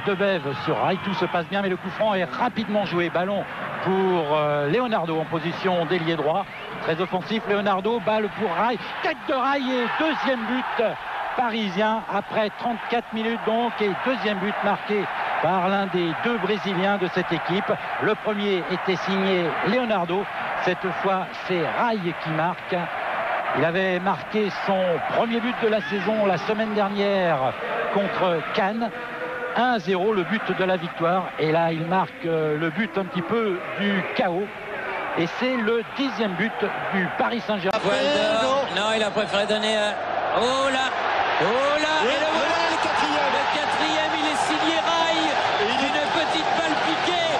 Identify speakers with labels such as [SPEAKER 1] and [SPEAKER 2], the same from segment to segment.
[SPEAKER 1] de Debève sur Rai. Tout se passe bien, mais le coup franc est rapidement joué. Ballon pour euh, Leonardo en position d'ailier droit. Très offensif, Leonardo, balle pour Rai. Tête de Rai et deuxième but parisien après 34 minutes donc et deuxième but marqué par l'un des deux Brésiliens de cette équipe. Le premier était signé Leonardo. Cette fois, c'est Rai qui marque. Il avait marqué son premier but de la saison la semaine dernière contre Cannes. 1-0, le but de la victoire. Et là, il marque euh, le but un petit peu du chaos. Et c'est le dixième but du Paris Saint-Germain.
[SPEAKER 2] Non, il a préféré donner... Euh, oh là Oh là
[SPEAKER 3] Et, le voilà le quatrième
[SPEAKER 2] Le quatrième, il est signé Rail Une petite balle piquée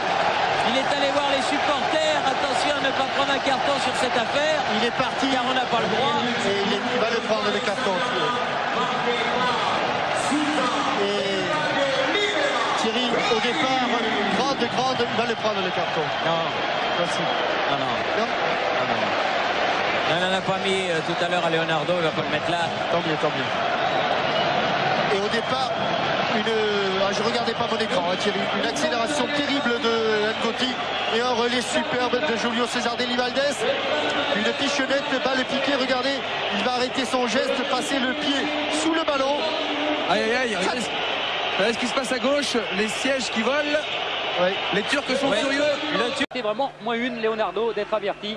[SPEAKER 2] Il est allé voir les supporters. Attention à ne pas prendre un carton sur cette affaire.
[SPEAKER 3] Il est parti.
[SPEAKER 2] Car on n'a pas le droit.
[SPEAKER 3] Et il, est- il va le prendre le carton. Il va le prendre le carton.
[SPEAKER 2] Non,
[SPEAKER 3] Voici.
[SPEAKER 2] non, non.
[SPEAKER 3] Non?
[SPEAKER 2] Non, non. Non, on n'en a pas mis euh, tout à l'heure à Leonardo, il va pas le mettre là.
[SPEAKER 3] Tant mieux, tant mieux. Et au départ, une, ah, je regardais pas mon écran, hein, Thierry, une accélération terrible de Ngoti et un relais superbe de Julio César Deli Valdés. Une pichonnette, balle piquée, regardez, il va arrêter son geste, passer le pied sous le ballon.
[SPEAKER 4] Aïe aïe aïe, regardez ce qui se passe à gauche, les sièges qui volent, Les Turcs sont
[SPEAKER 2] Ouais.
[SPEAKER 4] furieux.
[SPEAKER 2] Le Turc, C'est vraiment moins une, Leonardo, d'être averti.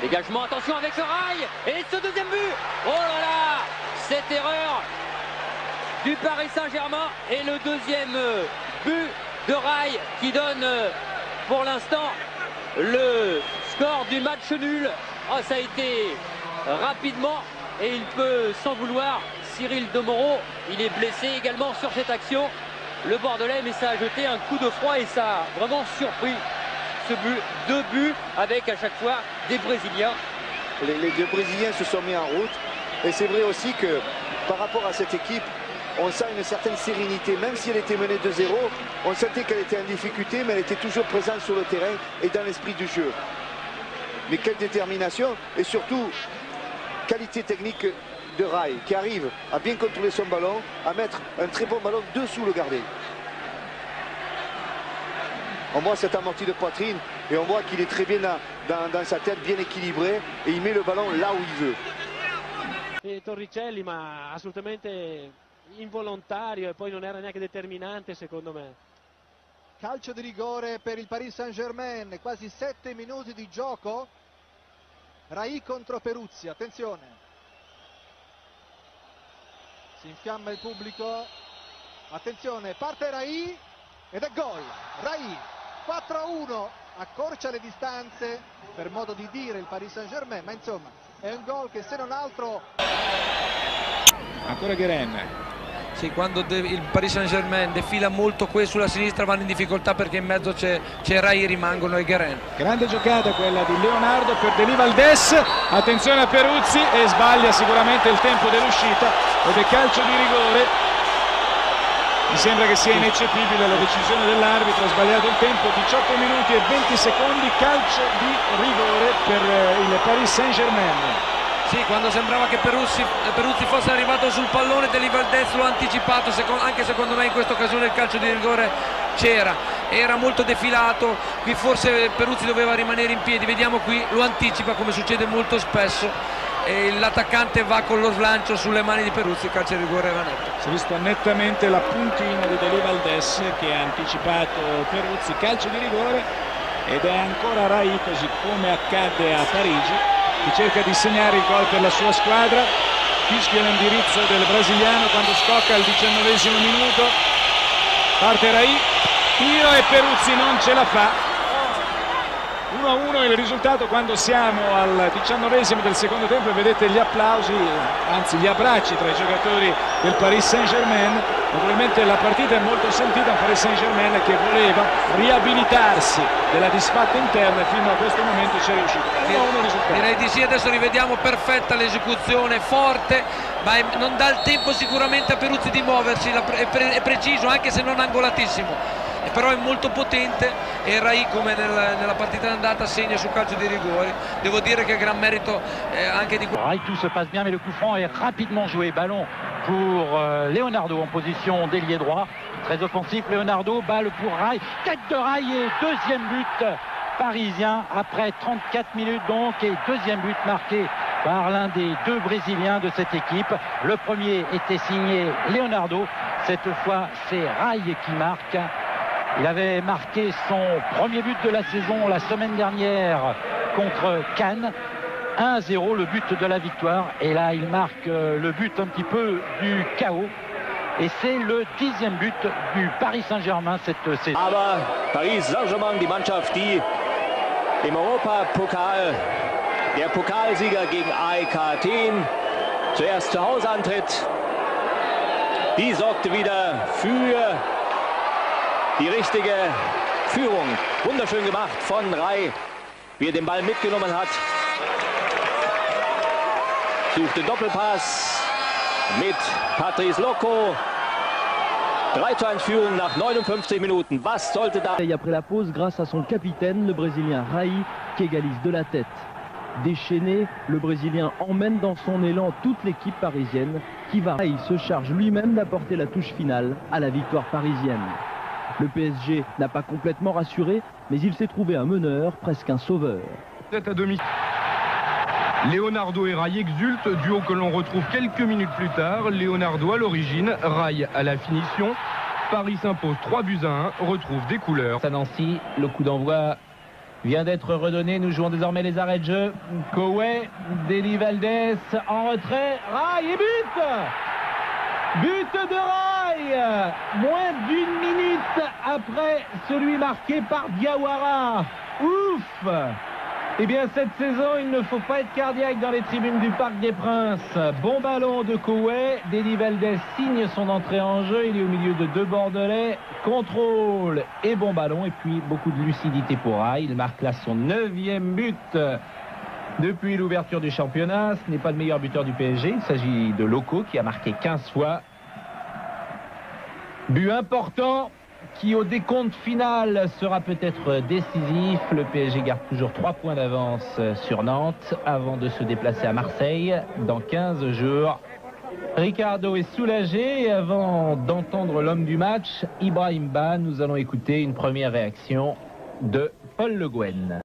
[SPEAKER 2] Dégagement, attention avec ce rail Et ce deuxième but Oh là là Cette erreur du Paris Saint-Germain et le deuxième but de rail qui donne euh, pour l'instant le score du match nul. Ah, ça a été rapidement et il peut s'en vouloir. Cyril Demoro, il est blessé également sur cette action. Le Bordelais, mais ça a jeté un coup de froid et ça a vraiment surpris ce but. Deux buts avec à chaque fois des Brésiliens.
[SPEAKER 5] Les, les deux Brésiliens se sont mis en route. Et c'est vrai aussi que par rapport à cette équipe, on sent une certaine sérénité. Même si elle était menée de 0 on sentait qu'elle était en difficulté, mais elle était toujours présente sur le terrain et dans l'esprit du jeu. Mais quelle détermination et surtout qualité technique de Rai qui arrive à bien contrôler son ballon, à mettre un très bon ballon dessous le gardé. On voit cette amorti de poitrine et on voit qu'il est très bien dans, dans- dans sa tête, bien équilibré et il met le ballon là où il veut.
[SPEAKER 6] e Torricelli ma assolutamente involontario e poi non era neanche determinante secondo me.
[SPEAKER 7] Calcio di rigore per il Paris Saint-Germain, quasi 7 minuti di gioco. Rai contro Peruzzi, attenzione. Si infiamma il pubblico. Attenzione, parte Rai ed è gol. Rai 4-1, accorcia le distanze per modo di dire il Paris Saint-Germain, ma insomma è un gol che se non altro
[SPEAKER 8] Ancora Gueren.
[SPEAKER 4] Sì, quando il Paris Saint Germain defila molto qui sulla sinistra vanno in difficoltà perché in mezzo c'è, Rai, rimangono e Guerin.
[SPEAKER 8] Grande giocata quella di Leonardo per Deli Valdes. Attenzione a Peruzzi e sbaglia sicuramente il tempo dell'uscita ed è calcio di rigore. Mi sembra che sia ineccepibile la decisione dell'arbitro, ha sbagliato il tempo, 18 minuti e 20 secondi, calcio di rigore per eh, il Paris Saint-Germain.
[SPEAKER 4] Sì, quando sembrava che Peruzzi, Peruzzi fosse arrivato sul pallone, Deli Valdez lo ha anticipato, anche secondo me in questa occasione il calcio di rigore c'era, era molto defilato, qui forse Peruzzi doveva rimanere in piedi, vediamo qui, lo anticipa come succede molto spesso l'attaccante va con lo slancio sulle mani di Peruzzi, il calcio di rigore era netto.
[SPEAKER 8] Si è vista nettamente la puntina di Deli Valdes che ha anticipato Peruzzi, calcio di rigore ed è ancora Rai così come accadde a Parigi che cerca di segnare il gol per la sua squadra. Fischia l'indirizzo del brasiliano quando scocca al diciannovesimo minuto. Parte Rai tiro e Peruzzi non ce la fa 1-1 il risultato quando siamo al diciannovesimo del secondo tempo e vedete gli applausi, anzi gli abbracci tra i giocatori del Paris Saint-Germain. Naturalmente la partita è molto sentita, un Paris Saint-Germain che voleva riabilitarsi della disfatta interna e fino a questo momento ci è riuscito. 1-1 il risultato.
[SPEAKER 4] Direi di sì, adesso rivediamo perfetta l'esecuzione, forte, ma non dà il tempo sicuramente a Peruzzi di muoversi, è preciso anche se non angolatissimo. Però è molto potente e Rai come nel, nella partita d'andata segna sul calcio di rigori. Devo dire che gran merito eh, anche di
[SPEAKER 1] Rai, tout se passe bien, mais le coup franc est rapidement joué. Ballon pour euh, Leonardo en position d'ailier droit. Très offensif, Leonardo, balle pour Rai. Tête de Rai et deuxième but parisien après 34 minutes donc et deuxième but marqué par l'un des deux Brésiliens de cette équipe. Le premier était signé Leonardo. Cette fois, c'est Rai qui marque. Il avait marqué son premier but de la saison la semaine dernière contre Cannes. 1-0, le but de la victoire. Et là, il marque euh, le but un petit peu du chaos. Et c'est le dixième but du Paris Saint-Germain cette saison.
[SPEAKER 9] Aber Paris Saint-Germain, die Mannschaft, die im Europapokal der Pokalsieger gegen AEK zuerst zu Hause antritt, die sorgte wieder für die richtige Führung. Wunderschön gemacht von Rai, wie er den Ball mitgenommen hat. Suchte Doppelpass mit Patrice Loco. 3 zu 1 Führung nach 59 Minuten. Was sollte da...
[SPEAKER 10] Après la pause, grâce à son capitaine, le Brésilien Rai, qui égalise de la tête. Déchaîné, le Brésilien emmène dans son élan toute l'équipe parisienne qui va. Se charge lui-même d'apporter la touche finale à la victoire parisienne. Le PSG n'a pas complètement rassuré, mais il s'est trouvé un meneur, presque un sauveur.
[SPEAKER 11] Tête à demi. Leonardo et Rai exultent, duo que l'on retrouve quelques minutes plus tard. Leonardo à l'origine, Rai à la finition. Paris s'impose 3 buts à 1, retrouve des couleurs.
[SPEAKER 12] À Nancy, le coup d'envoi vient d'être redonné. Nous jouons désormais les arrêts de jeu. Kowe, Deli Valdez en retrait. Rai et but But de Rai Moins d'une minute après celui marqué par Diawara. Ouf eh bien, cette saison, il ne faut pas être cardiaque dans les tribunes du Parc des Princes. Bon ballon de Koué. Deli Valdez signe son entrée en jeu. Il est au milieu de deux Bordelais. Contrôle et bon ballon. Et puis, beaucoup de lucidité pour Rai. Il marque là son neuvième but depuis l'ouverture du championnat. Ce n'est pas le meilleur buteur du PSG. Il s'agit de Loco qui a marqué 15 fois. But important qui au décompte final sera peut-être décisif. Le PSG garde toujours 3 points d'avance sur Nantes avant de se déplacer à Marseille dans 15 jours. Ricardo est soulagé et avant d'entendre l'homme du match, Ibrahim Ba, nous allons écouter une première réaction de Paul Le Guen.